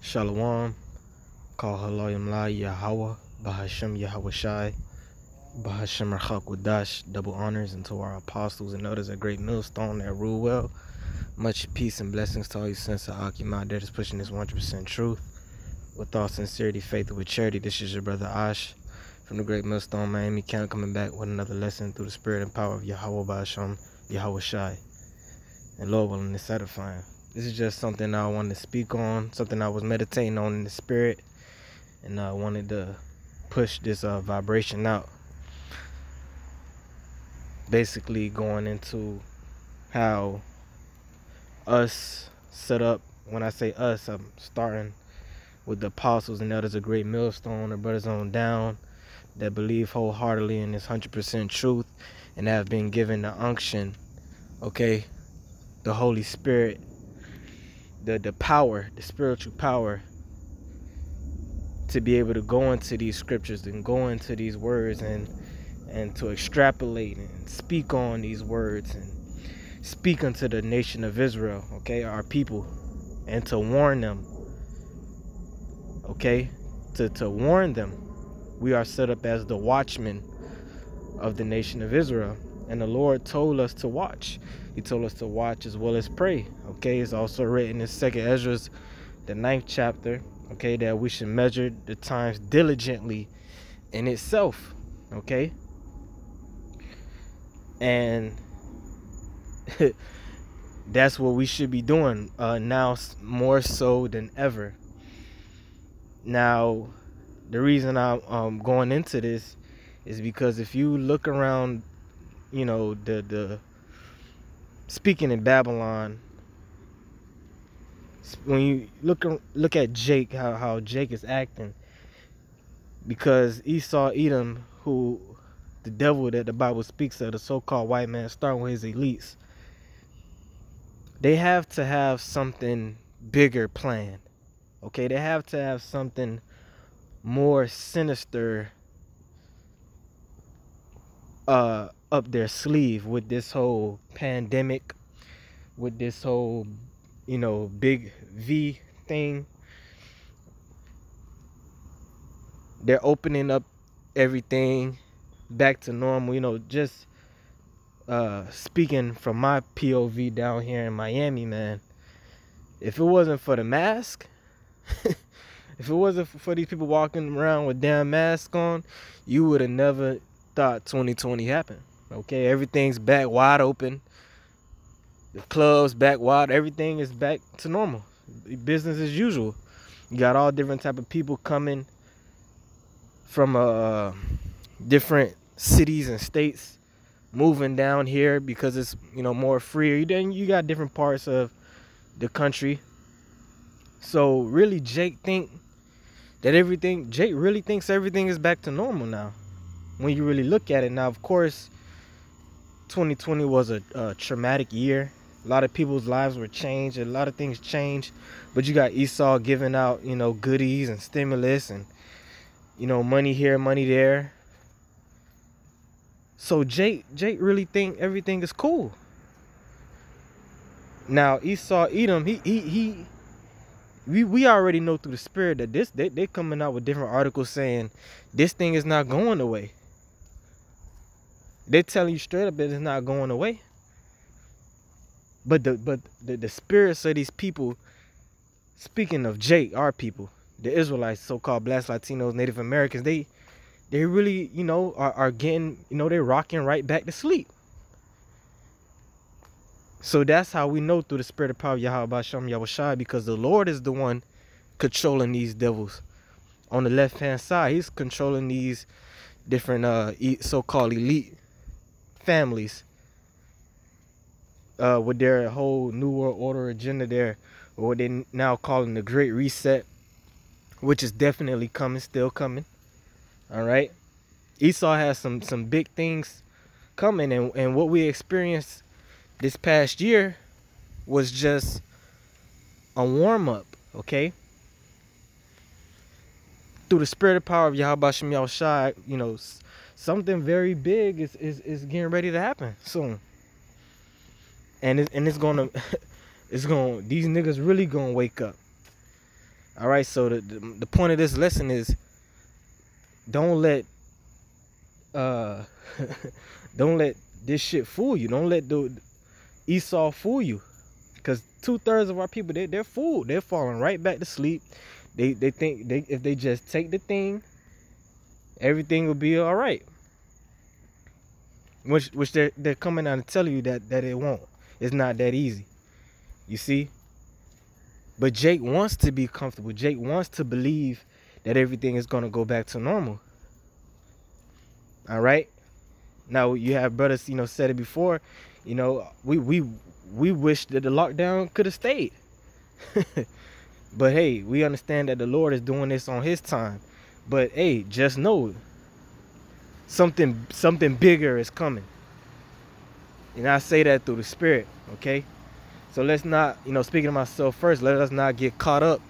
Shalom. Call Halayim La Yahweh. Bahashem Yahweh Shai. Bahashem Rachak Wadash. Double honors unto our apostles and others at Great Millstone that rule well. Much peace and blessings to all you sons of Akim out there pushing this 100% truth. With all sincerity, faith, and with charity, this is your brother Ash from the Great Millstone, Miami County, coming back with another lesson through the spirit and power of Yahweh Bahashem Yahweh Shai. And Lord willing, it's edifying. This is just something I wanted to speak on, something I was meditating on in the spirit, and I wanted to push this uh, vibration out. Basically, going into how us set up. When I say us, I'm starting with the apostles and others, a great millstone, the brothers on down that believe wholeheartedly in this 100% truth and have been given the unction, okay, the Holy Spirit the the power, the spiritual power to be able to go into these scriptures and go into these words and and to extrapolate and speak on these words and speak unto the nation of Israel, okay, our people, and to warn them, okay, to, to warn them. We are set up as the watchmen of the nation of Israel. And the Lord told us to watch. He told us to watch as well as pray. Okay, it's also written in Second Esdras, the ninth chapter. Okay, that we should measure the times diligently in itself. Okay, and that's what we should be doing uh, now more so than ever. Now, the reason I'm um, going into this is because if you look around you know the the speaking in Babylon when you look look at Jake how how Jake is acting because Esau Edom who the devil that the Bible speaks of the so-called white man starting with his elites they have to have something bigger planned okay? They have to have something more sinister uh up their sleeve with this whole pandemic, with this whole, you know, big V thing. They're opening up everything back to normal, you know, just uh, speaking from my POV down here in Miami, man. If it wasn't for the mask, if it wasn't for these people walking around with damn masks on, you would have never thought 2020 happened. Okay, everything's back wide open. The clubs back wide. Everything is back to normal. Business as usual. You got all different type of people coming from uh, different cities and states moving down here because it's you know more free. Then you got different parts of the country. So really, Jake think that everything. Jake really thinks everything is back to normal now. When you really look at it now, of course, 2020 was a, a, traumatic year. A lot of people's lives were changed. A lot of things changed. But you got Esau giving out, you know, goodies and stimulus and, you know, money here, money there. So Jake, Jake really think everything is cool. Now Esau, Edom, he he he. We we already know through the spirit that this they they coming out with different articles saying this thing is not going away. They're telling you straight up that it's not going away. But the but the, the spirits of these people, speaking of Jake, our people, the Israelites, so-called Blacks, Latinos, Native Americans, they they really, you know, are, are getting, you know, they're rocking right back to sleep. So that's how we know through the spirit of power Yahweh Shem Yahushai, because the Lord is the one controlling these devils. On the left hand side, he's controlling these different uh so-called elite families uh, with their whole New World Order agenda there, or what they now calling the Great Reset, which is definitely coming, still coming. All right, Esau has some some big things coming, and and what we experienced this past year was just a warm up. Okay. Through the spirit of power of Yahweh Shem Yahushai, you know, something very big is, is, is getting ready to happen soon. And it, and it's gonna it's gonna these niggas really gonna wake up. All right, so the, the the point of this lesson is don't let uh don't let this shit fool you. Don't let the Esau fool you. Cause two thirds of our people they they're fooled. They're falling right back to sleep. They they think they if they just take the thing, everything will be all right. Which which they're they're coming out and telling you that that it won't. It's not that easy. You see? But Jake wants to be comfortable. Jake wants to believe that everything is gonna go back to normal. All right. Now you have brothers, you know, said it before. You know, we we we wish that the lockdown could have stayed. but hey, we understand that the Lord is doing this on His time. But hey, just know something something bigger is coming. And I say that through the Spirit. Okay. So let's not, you know, speaking to myself first, let us not get caught up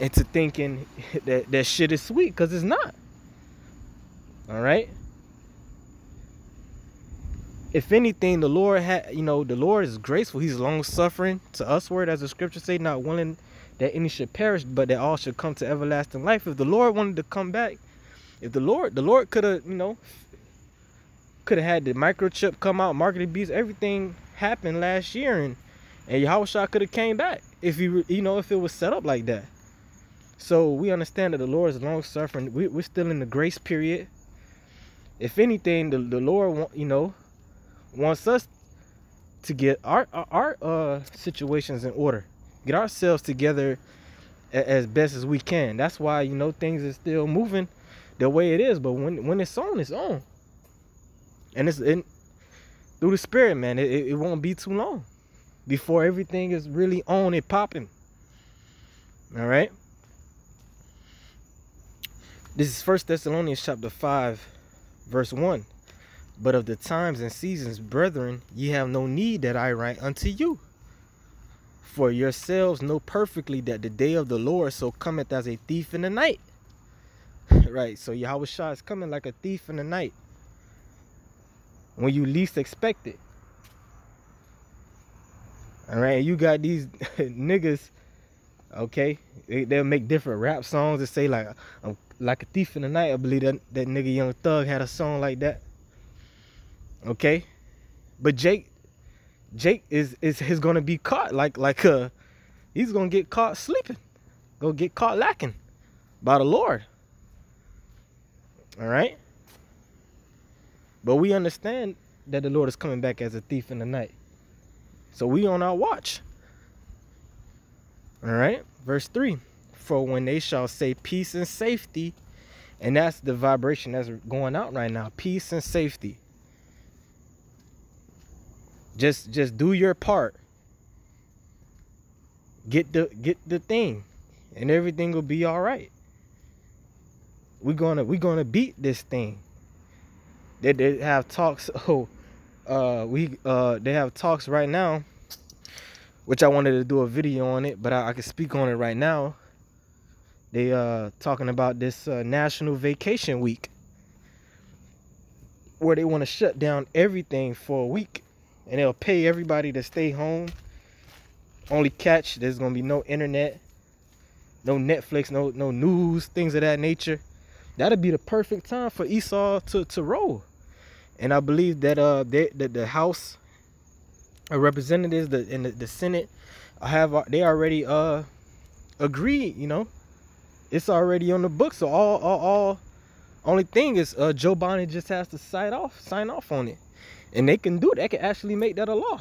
into thinking that that shit is sweet because it's not. All right if anything, the Lord had, you know, the Lord is graceful. He's long suffering to us, word as the scripture say, not willing that any should perish, but that all should come to everlasting life. If the Lord wanted to come back, if the Lord, the Lord could have, you know, could have had the microchip come out, marketing beats, everything happened last year, and and Yahushua could have came back if you, you know, if it was set up like that. So we understand that the Lord is long suffering. We, we're still in the grace period. If anything, the, the Lord, you know, wants us to get our our, uh, situations in order, get ourselves together as best as we can. That's why you know things are still moving the way it is. But when when it's on, it's on, and it's in through the spirit, man. It, it won't be too long before everything is really on and popping. All right. This is First Thessalonians chapter five, verse one. But of the times and seasons, brethren, ye have no need that I write unto you. For yourselves know perfectly that the day of the Lord so cometh as a thief in the night. right, so Yahweh is coming like a thief in the night. When you least expect it. Alright, you got these niggas, okay? They, will make different rap songs that say like, I'm like a thief in the night. I believe that, that nigga Young Thug had a song like that. Okay, but Jake, Jake is is is gonna be caught like like uh, he's gonna get caught sleeping, go get caught lacking by the Lord. All right. But we understand that the Lord is coming back as a thief in the night. So we on our watch. All right. Verse 3. For when they shall say peace and safety, and that's the vibration that's going out right now. Peace and safety. Just just do your part. Get the get the thing and everything will be all right. We're gonna we're gonna beat this thing. They, they have talks. Oh, uh, we uh, they have talks right now, which I wanted to do a video on it, but I, I can speak on it right now. They uh talking about this uh, national vacation week, where they want to shut down everything for a week and they'll pay everybody to stay home. Only catch there's gonna be no internet, no Netflix, no no news, things of that nature. That'd be the perfect time for Esau to, to roll. And I believe that uh they, that the House of Representatives the, and the, the Senate have uh, they already uh agreed, you know. It's already on the book. So all all, all only thing is uh Joe Biden just has to sign off, sign off on it. And they can do it. They can actually make that a law.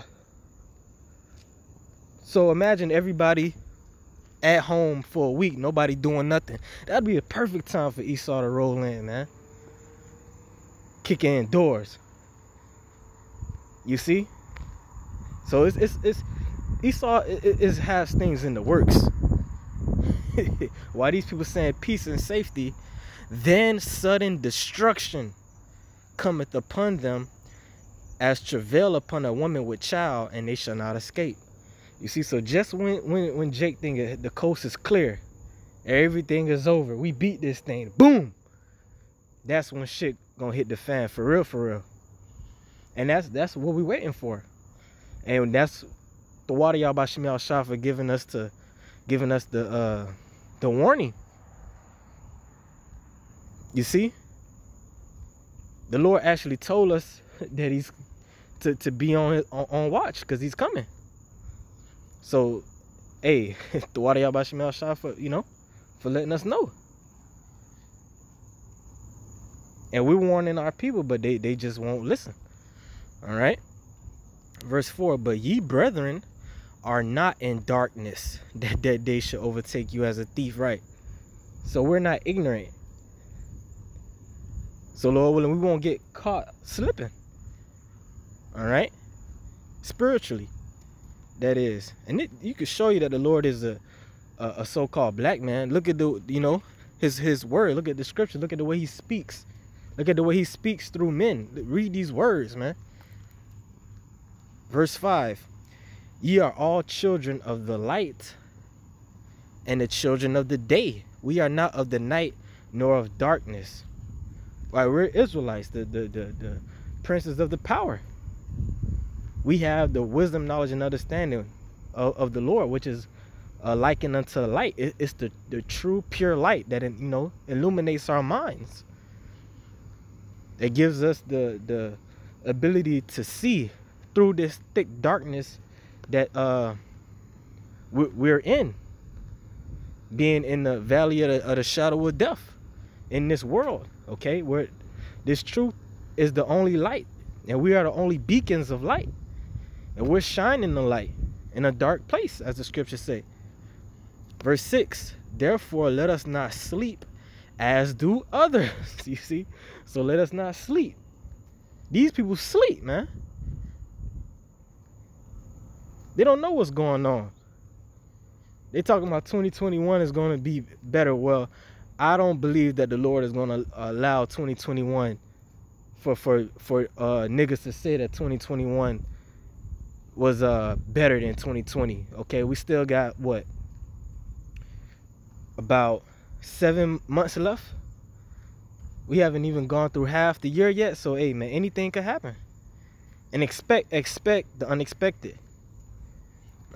So imagine everybody at home for a week, nobody doing nothing. That'd be a perfect time for Esau to roll in, man. Kick in doors. You see? So it's it's, it's Esau is has things in the works. Why these people saying peace and safety, then sudden destruction cometh upon them as travail upon a woman with child, and they shall not escape. You see, so just when when when Jake think the coast is clear, everything is over, we beat this thing, boom. That's when shit gonna hit the fan for real, for real. And that's that's what we waiting for. And that's the water y'all by Shemiel Shah for giving us to giving us the uh the warning. You see? The Lord actually told us that he's to, to be on, on, watch because he's coming. So, hey, Tuwari Abashimel Shah for, you know, for letting us know. And we're warning our people, but they, they just won't listen. All right. Verse 4 But ye, brethren, are not in darkness, that that day should overtake you as a thief, right? So we're not ignorant. So, Lord willing, we won't get caught slipping. All right? Spiritually, that is. And it, you can show you that the Lord is a, a, a so-called black man. Look at the, you know, his his word. Look at the scripture. Look at the way he speaks. Look at the way he speaks through men. Read these words, man. Verse 5 Ye are all children of the light and the children of the day. We are not of the night nor of darkness. Right, we're Israelites, the, the, the, the princes of the power. We have the wisdom, knowledge, and understanding of, of the Lord, which is uh, likened unto light. It, it's the, the true, pure light that you know illuminates our minds. It gives us the the ability to see through this thick darkness that uh we're in being in the valley of the, of the, shadow of death in this world okay where this truth is the only light and we are the only beacons of light and we're shining the light in a dark place as the scriptures say. Verse 6 therefore let us not sleep as do others. You see? So let us not sleep. These people sleep man. They don't know what's going on. They talking about 2021 is going to be better. Well, I don't believe that the Lord is going to allow 2021 for for for uh, niggas to say that 2021 was uh better than 2020. Okay, we still got what about seven months left. We haven't even gone through half the year yet. So hey man, anything could happen. And expect expect the unexpected.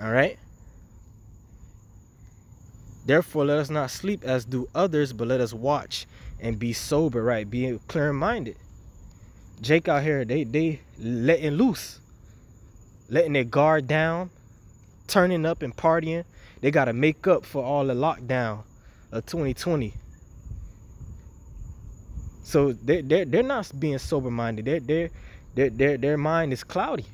All right. Therefore, let us not sleep as do others, but let us watch and be sober, right? Be clear minded. Jake out here, they they letting loose, letting their guard down, turning up and partying. They gotta make up for all the lockdown of 2020. So they they're, they're not being sober minded. Their their their their their mind is cloudy.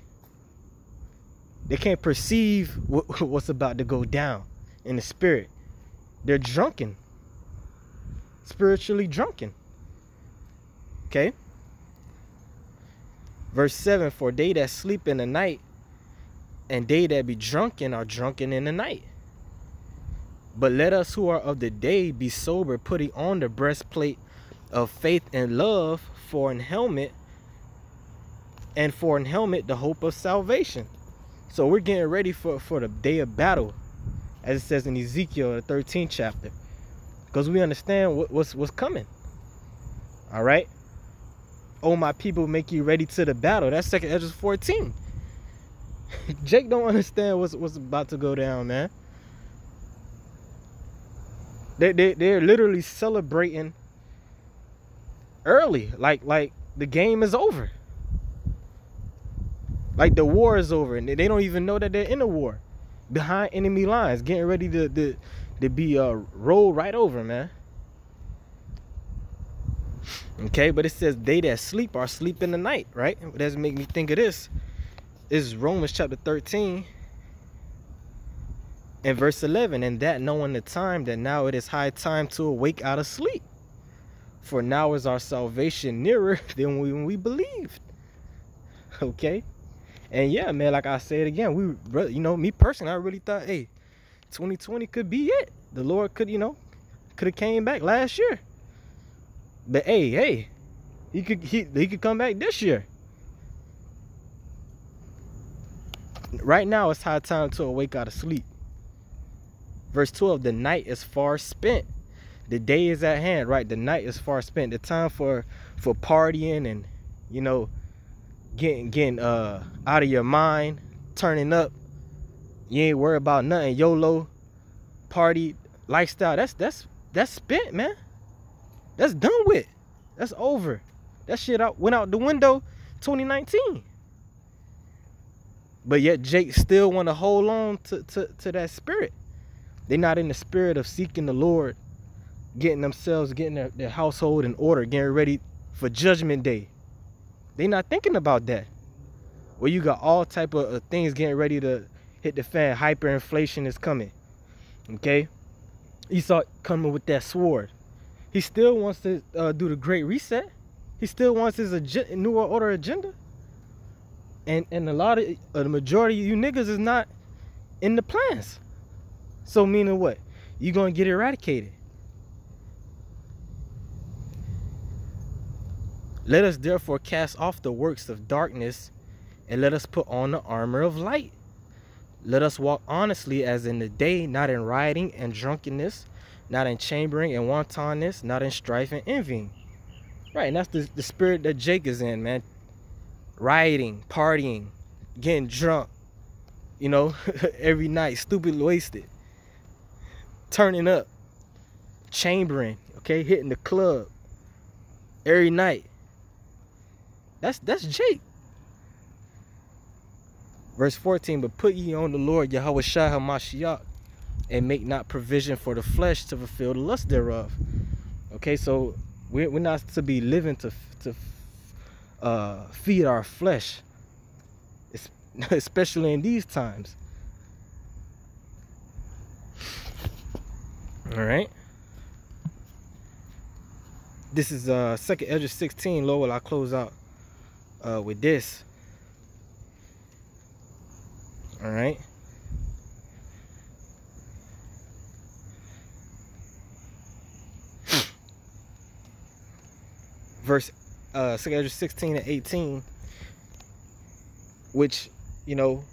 They can't perceive what's about to go down in the spirit. They're drunken. Spiritually drunken. Okay? Verse 7 For they that sleep in the night and they that be drunken are drunken in the night. But let us who are of the day be sober, putting on the breastplate of faith and love for an helmet, and for an helmet the hope of salvation. So we're getting ready for, for the day of battle, as it says in Ezekiel, the 13th chapter. Because we understand what, what's, what's coming. All right? Oh, my people, make you ready to the battle. That's second Ezra 14. Jake don't understand what's, what's about to go down, man. They, they, they're literally celebrating early. Like, like the game is over. Like the war is over and they don't even know that they're in a war. Behind enemy lines, getting ready to, to, to be uh, rolled right over, man. Okay, but it says they that sleep are sleep in the night, right? What does make me think of this is Romans chapter 13 and verse 11. And that knowing the time that now it is high time to awake out of sleep. For now is our salvation nearer than when we believed. Okay? And yeah, man, like I said again, we, you know, me personally, I really thought, hey, 2020 could be it. The Lord could, you know, could have came back last year. But hey, hey, he could he he could come back this year. Right now, it's high time to awake out of sleep. Verse 12, the night is far spent. The day is at hand, right? The night is far spent. The time for for partying and you know getting getting uh out of your mind, turning up. You ain't worried about nothing. YOLO, party lifestyle, that's that's that's spent, man. That's done with. That's over. That shit out went out the window 2019. But yet Jake still want to hold on to, to, to that spirit. They're not in the spirit of seeking the Lord, getting themselves, getting their, their household in order, getting ready for judgment day. They're not thinking about that. Where you got all type of things getting ready to hit the fan. Hyperinflation is coming. Okay? Esau coming with that sword. He still wants to uh, do the great reset. He still wants his new order agenda. And and a lot of uh, the majority of you niggas is not in the plans. So meaning what? You gonna get eradicated. Let us therefore cast off the works of darkness and let us put on the armor of light. Let us walk honestly as in the day, not in rioting and drunkenness, not in chambering and wantonness, not in strife and envying. Right, and that's the, the spirit that Jake is in, man. Rioting, partying, getting drunk, you know, every night, stupid wasted. Turning up, chambering, okay, hitting the club every night. That's that's mm. Jake. Verse 14, but put ye on the Lord Yahweh Shai HaMashiach and make not provision for the flesh to fulfill the lust thereof. Okay, so we're, we're not to be living to, to uh, feed our flesh, especially in these times. All right. This is uh second Esdras 16. Lord, will I close out uh, with this. All right. verse uh 16 and 18 which you know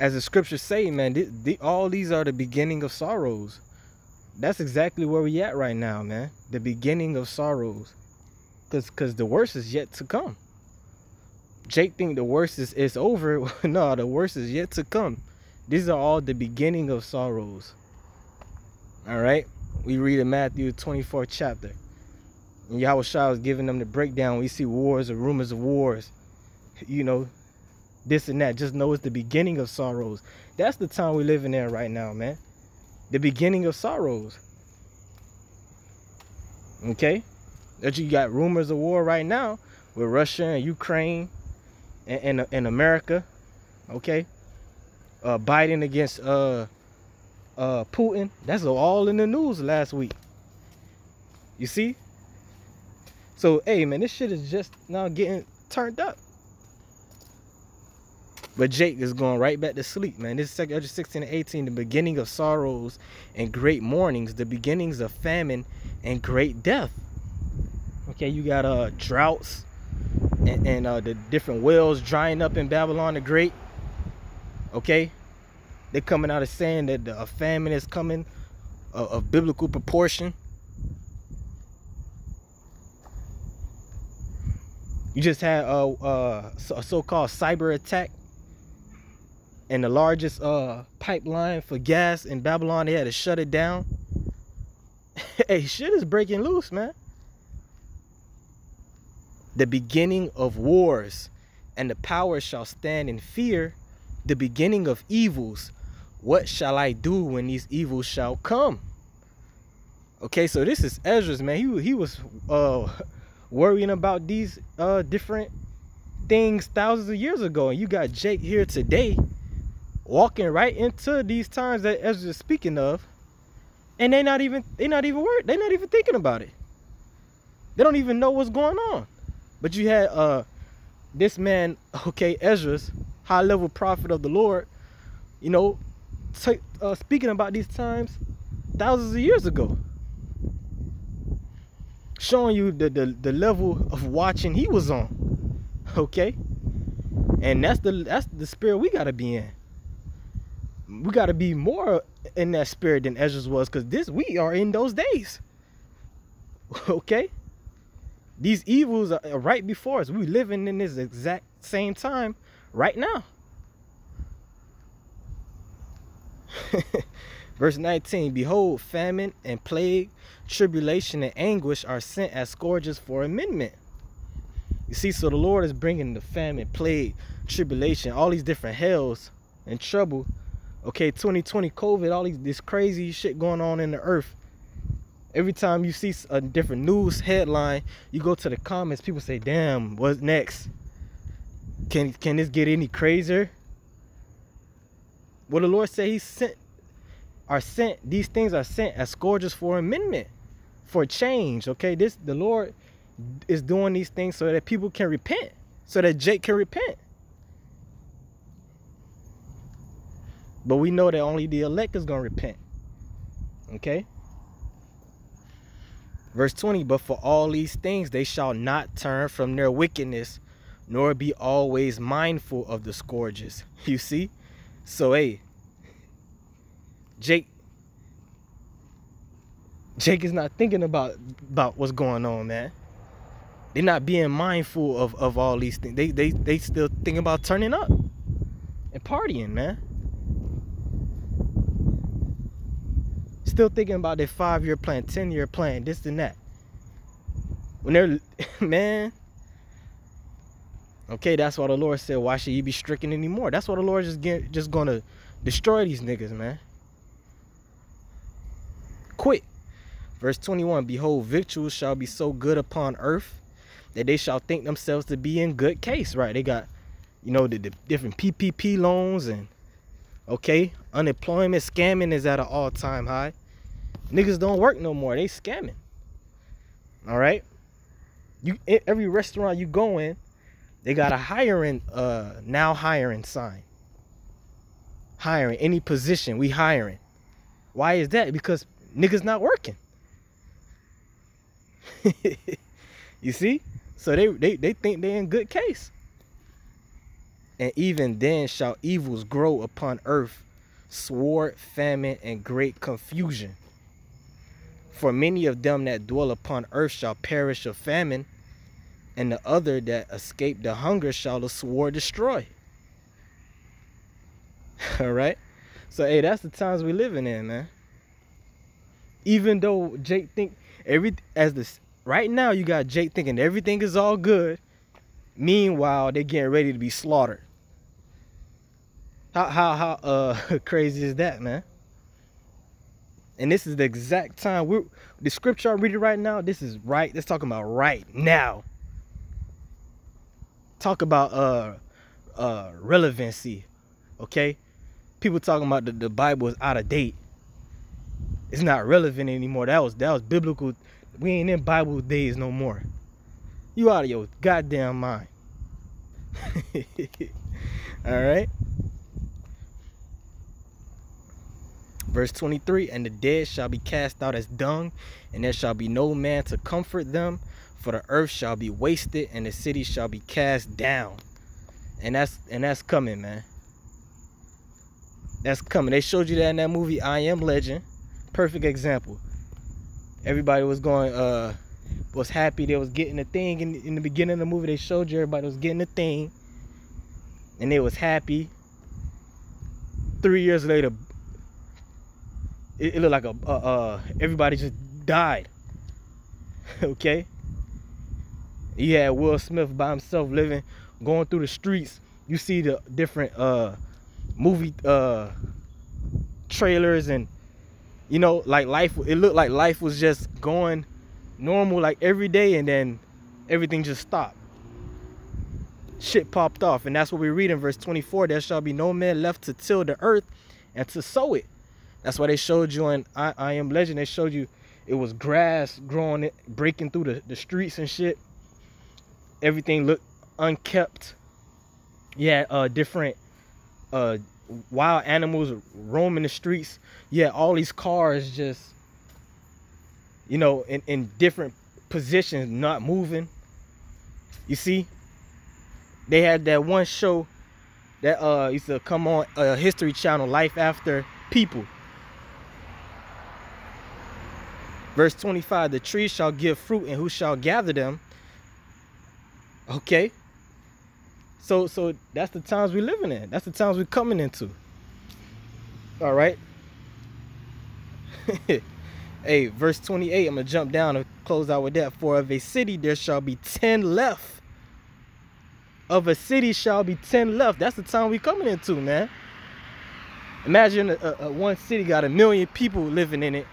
as the scriptures say man all these are the beginning of sorrows. That's exactly where we at right now man. The beginning of sorrows. Because because the worst is yet to come. Jake think the worst is, is over. No the worst is yet to come. These are all the beginning of sorrows. All right? We read in matthew 24 chapter and Yahweh Shah was giving them the breakdown. We see wars or rumors of wars, you know, this and that. Just know it's the beginning of sorrows. That's the time we're living in right now, man. The beginning of sorrows. Okay? That you got rumors of war right now with Russia and Ukraine and, and, and America. Okay? Uh, Biden against uh, uh, Putin. That's all in the news last week. You see? So, hey, man, this shit is just now getting turned up. But Jake is going right back to sleep, man. This is Esdras 16 and 18, the beginning of sorrows and great mournings, the beginnings of famine and great death. Okay, you got uh droughts and, and uh, the different wells drying up in Babylon the Great. Okay, they're coming out of saying that a famine is coming uh, of biblical proportion. You just had a, a, a so-called cyber attack and the largest uh, pipeline for gas in Babylon. They had to shut it down. hey, shit is breaking loose, man. The beginning of wars and the power shall stand in fear. The beginning of evils. What shall I do when these evils shall come? Okay, so this is Esdras, man. He, he was uh, worrying about these uh, different things thousands of years ago. And you got Jake here today walking right into these times that Ezra's speaking of. And they not even they not even worried. They're not even thinking about it. They don't even know what's going on. But you had uh this man, okay, Ezra's high level prophet of the Lord, you know, uh, speaking about these times thousands of years ago showing you the, the, the level of watching he was on. Okay? And that's the that's the spirit we gotta be in. We gotta be more in that spirit than Esdras was, because this we are in those days. Okay? These evils are right before us. We living in this exact same time right now. Verse 19 Behold, famine and plague, tribulation and anguish are sent as scourges for amendment. You see, so the Lord is bringing the famine, plague, tribulation, all these different hells and trouble. Okay, 2020 COVID, all these this crazy shit going on in the earth. Every time you see a different news headline, you go to the comments, people say, damn, what's next? Can can this get any crazier? What the Lord said he sent are sent, these things are sent as scourges for amendment, for change. Okay, this the Lord is doing these things so that people can repent, so that Jake can repent. But we know that only the elect is going to repent. Okay? Verse 20, but for all these things they shall not turn from their wickedness, nor be always mindful of the scourges. You see? So, hey, Jake, Jake is not thinking about about what's going on, man. They're not being mindful of, of all these things. They, they, they still thinking about turning up and partying, man. Still thinking about their five-year plan, 10-year plan, this and that. When they're, man, okay, that's why the Lord said, why should you be stricken anymore? That's why the Lord just get, just gonna destroy these niggas, man. Quick. Verse 21, Behold, victuals shall be so good upon earth that they shall think themselves to be in good case, right? They got, you know, the, the different PPP loans and, okay, unemployment scamming is at an all-time high. Niggas don't work no more. They scamming. All right? You Every restaurant you go in, they got a hiring, uh, now hiring sign. Hiring, any position, we hiring. Why is that? Because niggas not working. you see? So they, they, they think they in good case. And even then shall evils grow upon earth, sword, famine, and great confusion. For many of them that dwell upon earth shall perish of famine, and the other that escape the hunger shall the sword destroy. All right? So, hey, that's the times we living in, man. Even though Jake think every as this Right now, you got Jake thinking everything is all good. Meanwhile, they're getting ready to be slaughtered. How how how uh crazy is that, man? And this is the exact time we're the scripture I'm reading right now. This is right. Let's talk about right now. Talk about uh uh relevancy. Okay? People talking about the, the Bible is out of date. It's not relevant anymore. That was that was biblical we ain't in Bible days no more. You out of your goddamn mind. All right. Verse 23 And the dead shall be cast out as dung, and there shall be no man to comfort them, for the earth shall be wasted, and the city shall be cast down. And that's and that's coming, man. That's coming. They showed you that in that movie I Am Legend. Perfect example. Everybody was going uh was happy. They was getting a thing. In, in the beginning of the movie they showed you everybody was getting a thing. And they was happy. Three years later it, it looked like a uh everybody just died. Okay? You had will smith by himself living going through the streets. You see the different uh movie uh trailers and you know, like life, it looked like life was just going normal like every day and then everything just stopped. Shit popped off. And that's what we read in verse 24. There shall be no man left to till the earth and to sow it. That's why they showed you in I, I Am Legend. They showed you it was grass growing, it breaking through the, the streets and shit. Everything looked unkept. Yeah, uh, different uh, wild animals roaming the streets. Yeah, all these cars just, you know, in, in different positions, not moving. You see, they had that one show that uh used to come on a uh, History Channel, Life After People. Verse 25, the trees shall give fruit and who shall gather them? Okay. So so that's the times we're living in. That's the times we're coming into. All right. hey, verse 28, I'm going to jump down and close out with that. For of a city there shall be 10 left. Of a city shall be 10 left. That's the time we coming into, man. Imagine a, a, one city got a million people living in it.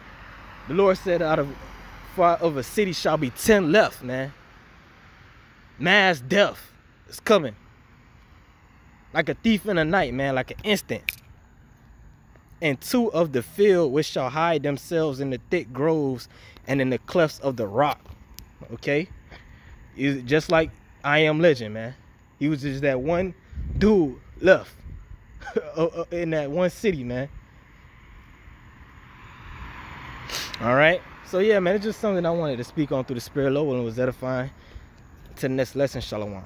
The Lord said out of far of a city shall be 10 left, man. Mass death is coming. Like a thief in the night, man, like an instant. And two of the field which shall hide themselves in the thick groves and in the clefts of the rock. Okay? Is just like I am legend, man. He was just that one dude left uh, uh, in that one city, man. All right. So yeah, man, it's just something I wanted to speak on through the spirit Lord and was edifying. To the next lesson, Shalom.